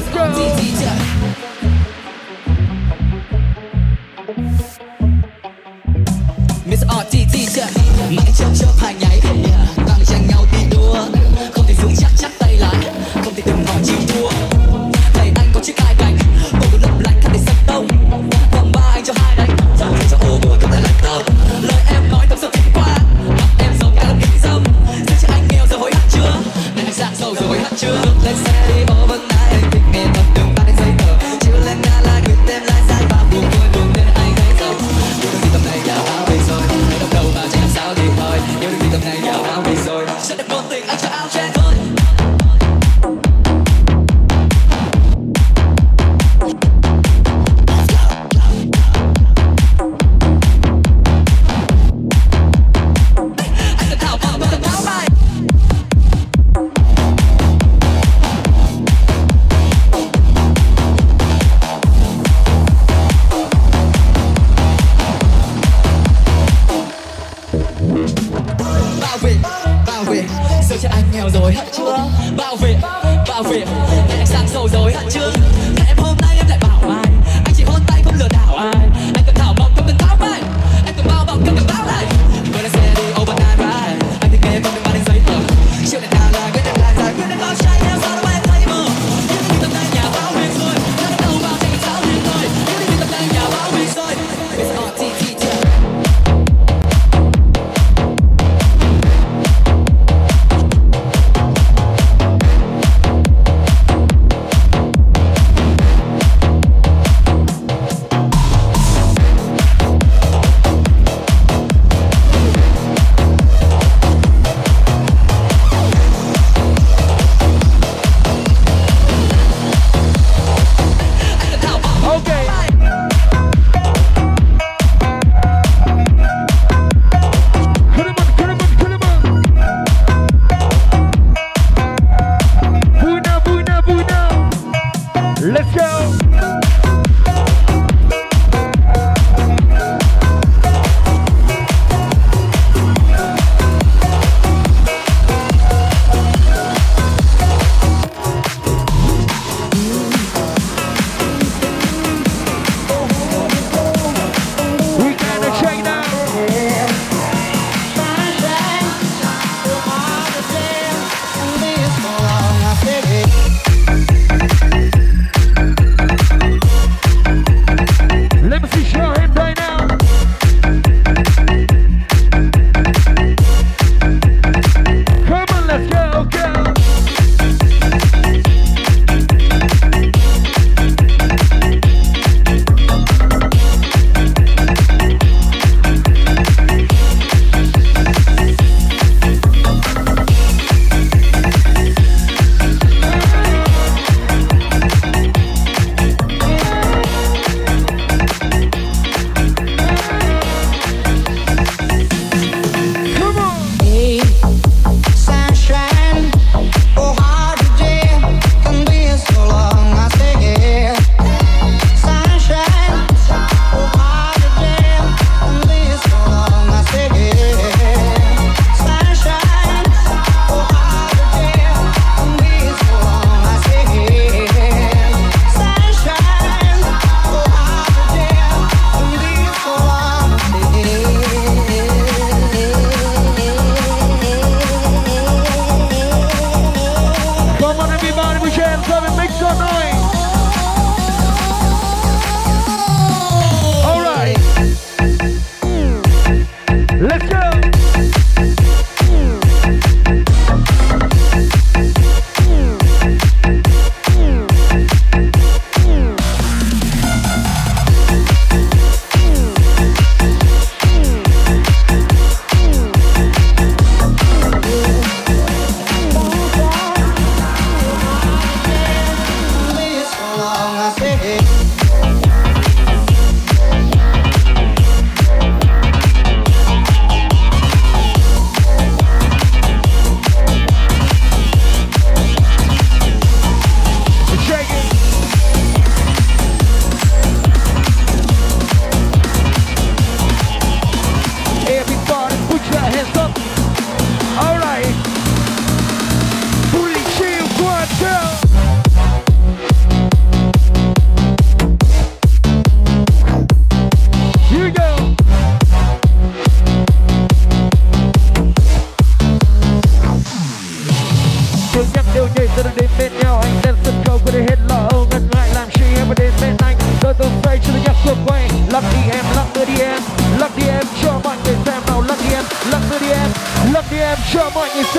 Let's go.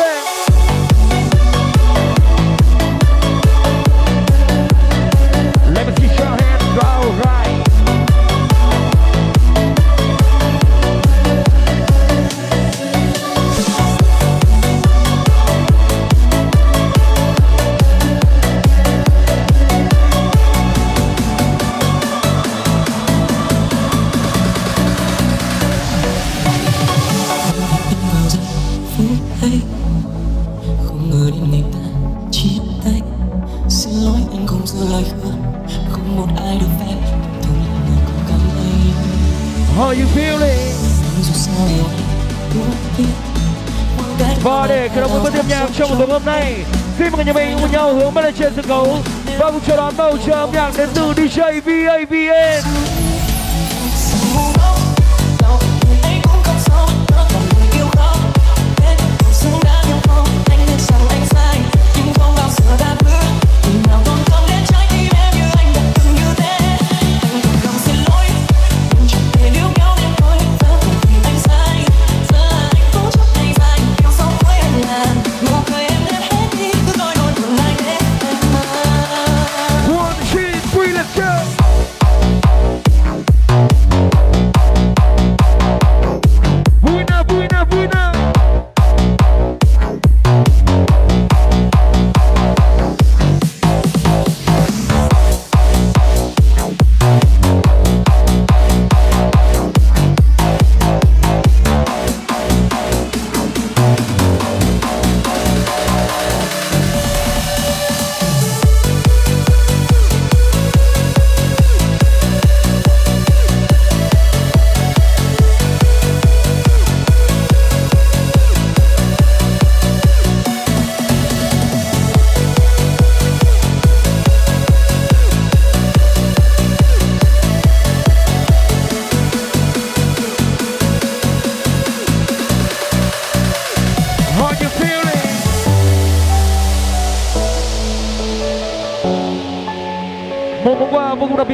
down. Khởi động với bữa tiêm nhạc trong một tối hôm nay. Xin mời nhà mình cùng nhau hướng mắt lên trên sân khấu. Và cùng chào đón bầu trời âm nhạc đến từ DJ VAVN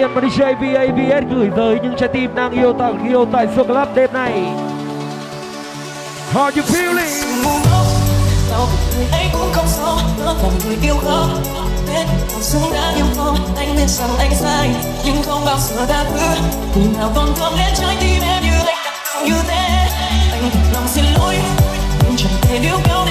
biệt mà DJ VAVS gửi tới những trái tim đang yêu tặng, yêu tại Show Club đêm nay. How you feeling? ấy cũng không sao làm người yêu không biết còn xứng đã yêu không, anh biết rằng anh sai nhưng không bao giờ đã thứ người nào còn thương đến trái tim em như anh đặt như thế anh thật lòng xin lỗi, nhưng chẳng thể điều kéo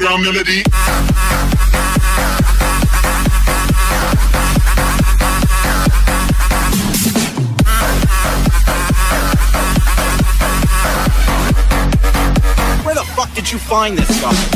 sound melody. Where the fuck did you find this guy?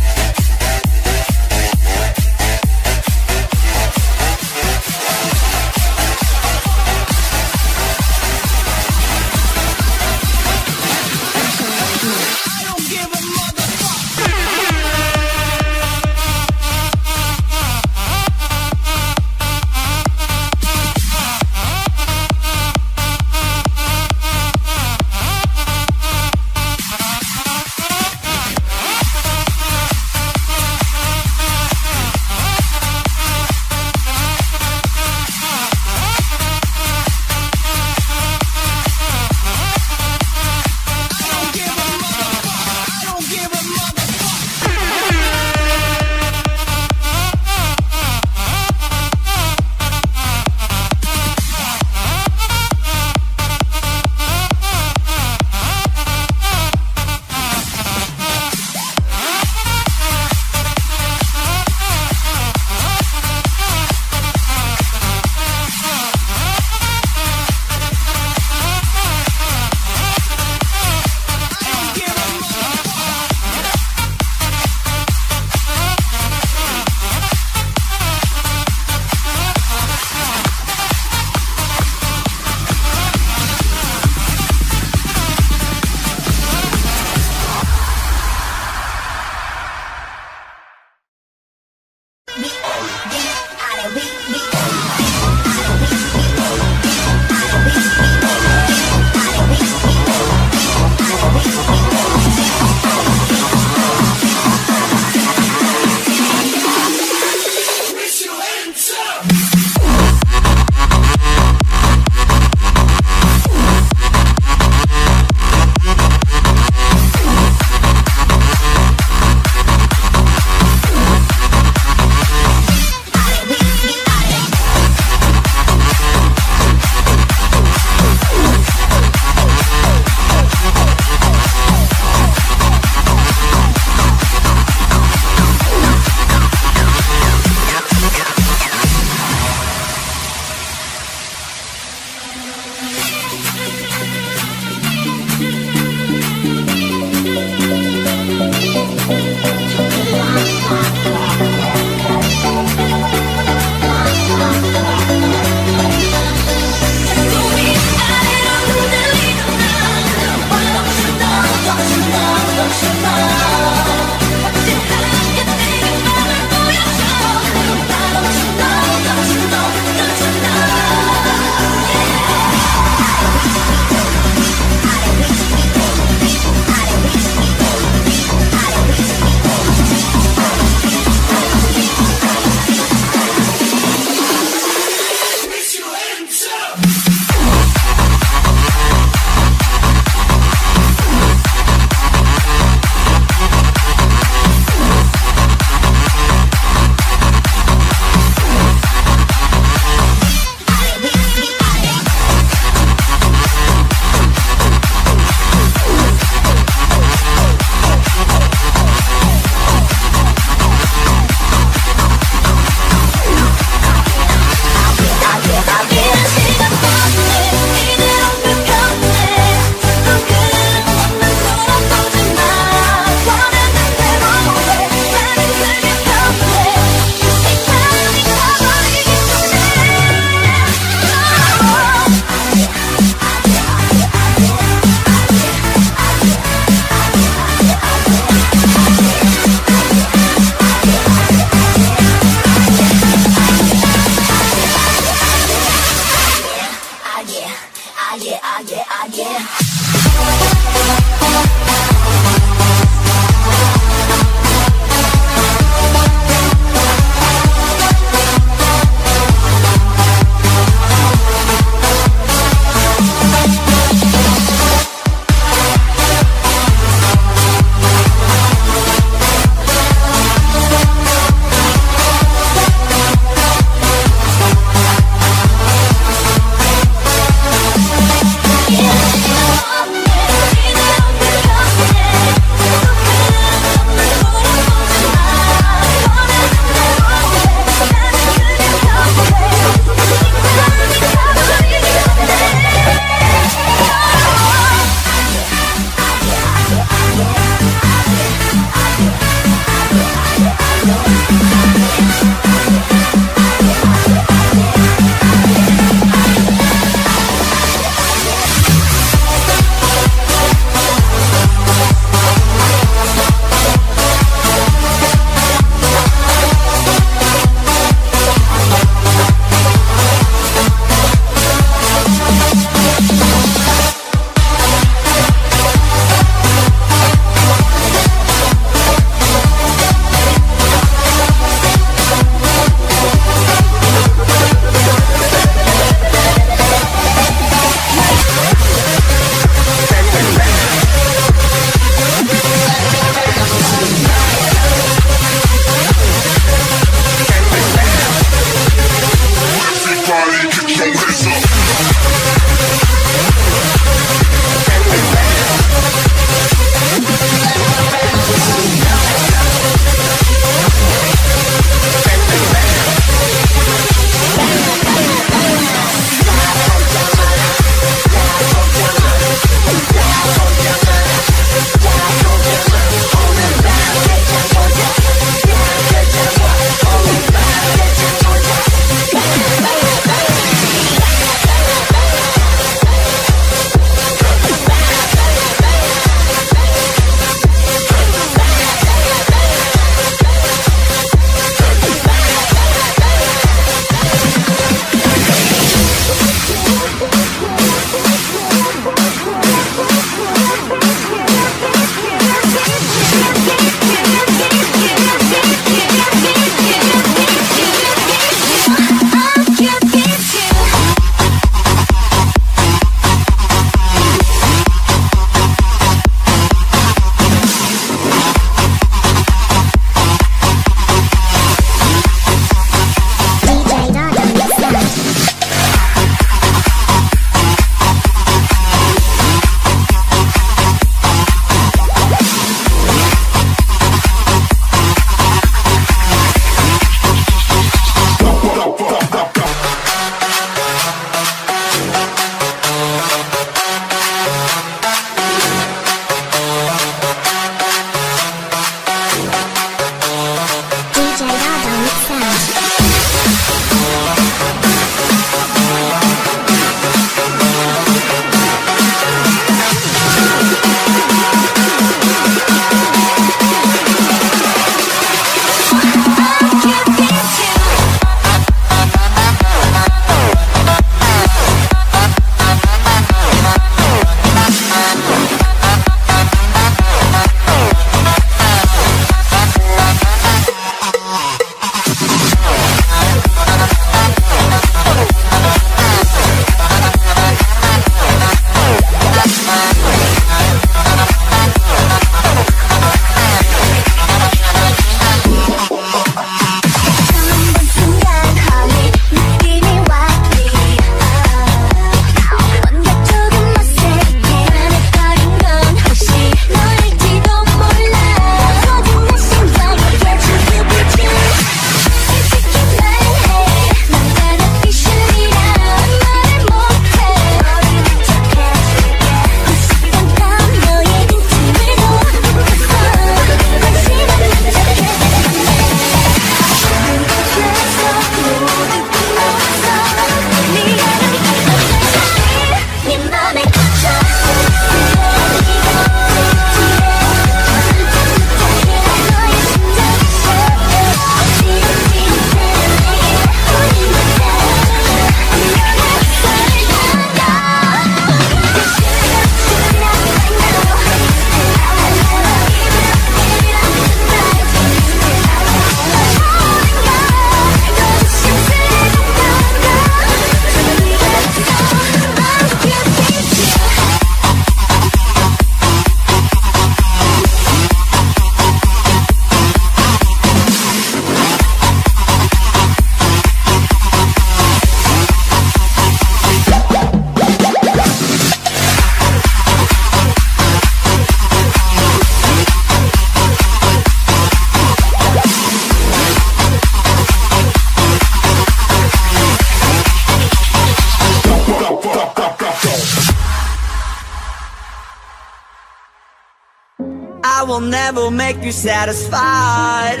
Never make you satisfied.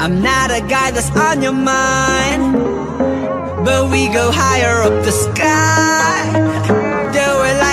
I'm not a guy that's on your mind But we go higher up the sky